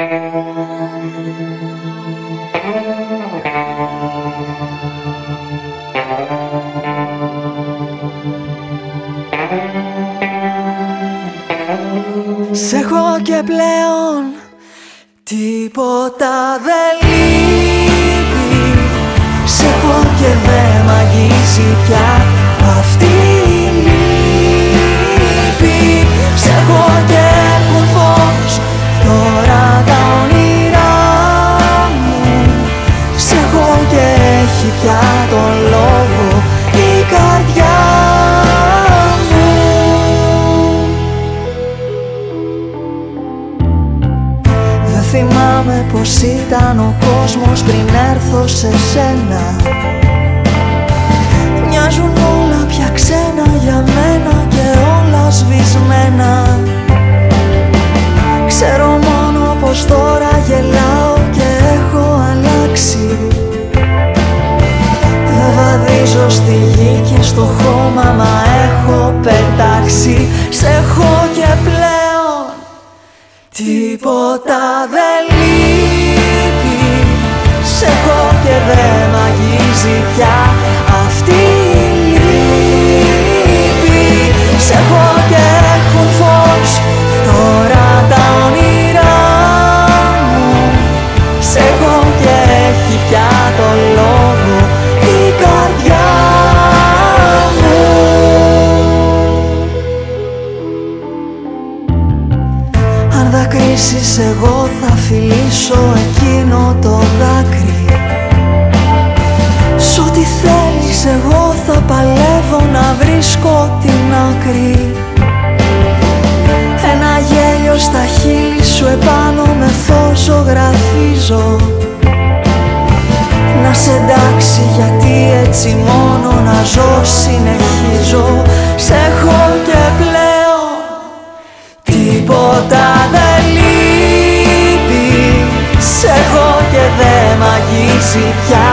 Σ' έχω και πλέον τίποτα δεν λείπει. Σ' έχω και δεν μ' αγγίζει πια. Αυτή έχει πια τον λόγο η καρδιά θυμάμαι πως ήταν ο κόσμος πριν έρθω σε σένα. Μοιάζουν όλα πια ξένα για μένα και όλα σβησμένα. Ξέρω μόνο πως τώρα γελάω στο χώμα μα έχω πετάξει. Σε έχω και πλέον τίποτα δεν λείπει. Σ' έχω και δεν μ' αγγίζει πια αυτή η λύπη. Σ' έχω Αν δακρύσεις εγώ θα φιλήσω εκείνο το δάκρυ. Σ' ό,τι θέλεις εγώ θα παλεύω να βρίσκω την άκρη. Ένα γέλιο στα χείλη σου επάνω με φως ζωγραφίζω. Να σε εντάξει γιατί έτσι μόνο να ζω συνεχίζω αγγίζει